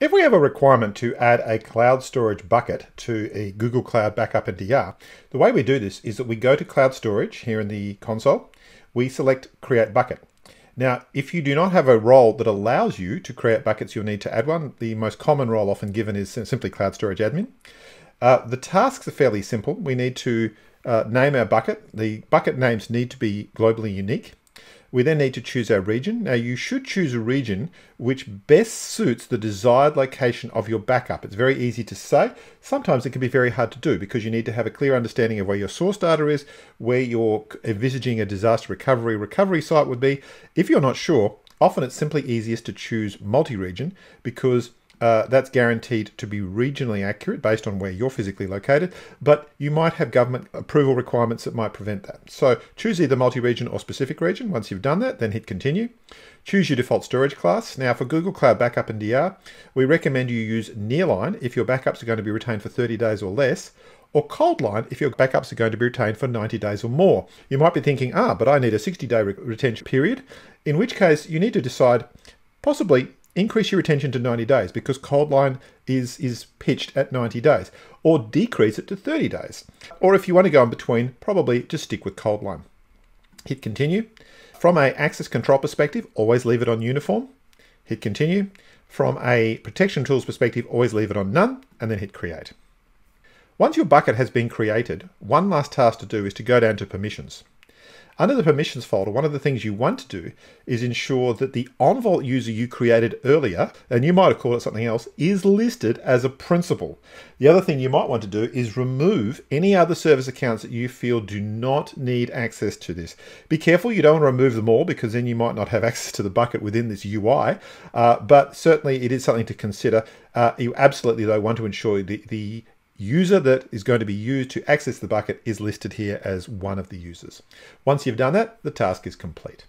If we have a requirement to add a cloud storage bucket to a Google Cloud Backup and DR, the way we do this is that we go to cloud storage here in the console, we select create bucket. Now, if you do not have a role that allows you to create buckets, you'll need to add one. The most common role often given is simply cloud storage admin. Uh, the tasks are fairly simple. We need to uh, name our bucket. The bucket names need to be globally unique. We then need to choose our region. Now you should choose a region which best suits the desired location of your backup. It's very easy to say. Sometimes it can be very hard to do because you need to have a clear understanding of where your source data is, where you're envisaging a disaster recovery recovery site would be. If you're not sure, often it's simply easiest to choose multi-region because uh, that's guaranteed to be regionally accurate based on where you're physically located, but you might have government approval requirements that might prevent that. So choose either multi-region or specific region. Once you've done that, then hit continue. Choose your default storage class. Now for Google Cloud Backup and DR, we recommend you use Nearline if your backups are going to be retained for 30 days or less, or Coldline if your backups are going to be retained for 90 days or more. You might be thinking, ah, but I need a 60 day re retention period, in which case you need to decide possibly increase your retention to 90 days because Coldline is, is pitched at 90 days, or decrease it to 30 days. Or if you want to go in between, probably just stick with Coldline. Hit continue. From a access control perspective, always leave it on uniform. Hit continue. From a protection tools perspective, always leave it on none, and then hit create. Once your bucket has been created, one last task to do is to go down to permissions. Under the permissions folder, one of the things you want to do is ensure that the OnVault user you created earlier, and you might have called it something else, is listed as a principal. The other thing you might want to do is remove any other service accounts that you feel do not need access to this. Be careful you don't want to remove them all because then you might not have access to the bucket within this UI, uh, but certainly it is something to consider. Uh, you absolutely though want to ensure the, the user that is going to be used to access the bucket is listed here as one of the users. Once you've done that, the task is complete.